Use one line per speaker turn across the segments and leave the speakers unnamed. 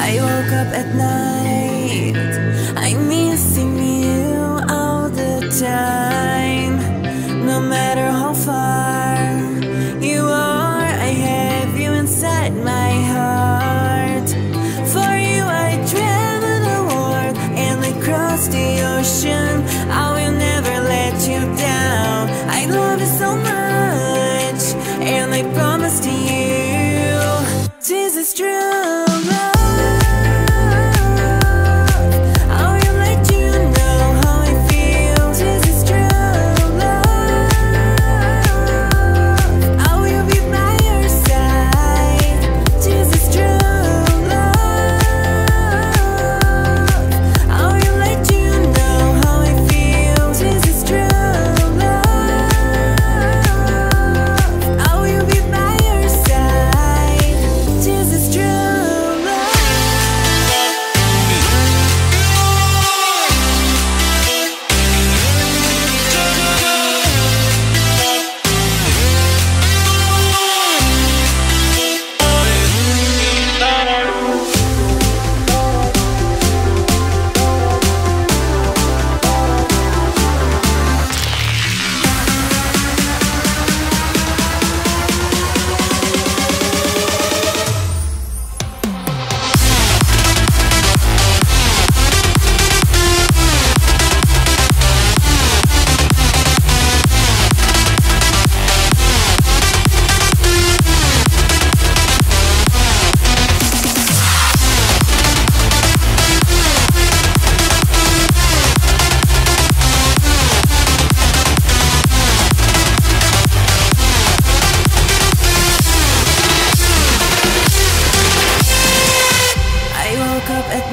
I woke up at night. I'm missing you all the time. No matter how far you are, I have you inside my heart. For you, I travel the world and I cross the ocean. I will never let you down. I love you so much, and I promise to you, this is true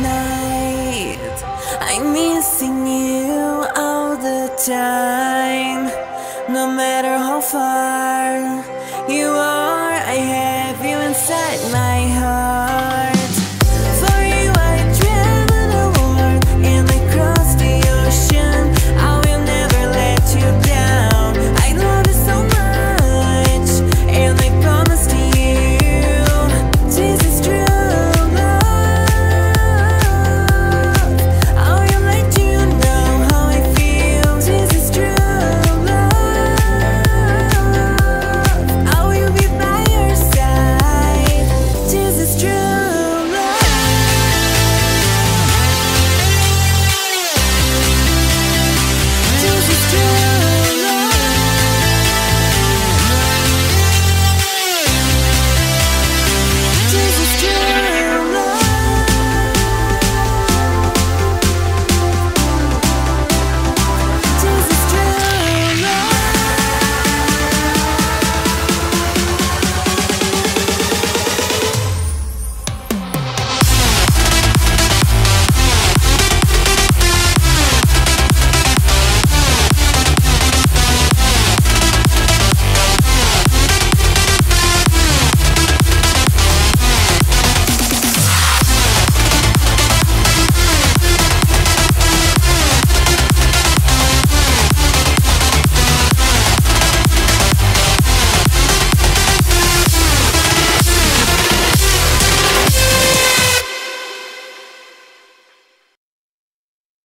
night. I'm missing you all the time. No matter how far you are I have you inside my heart.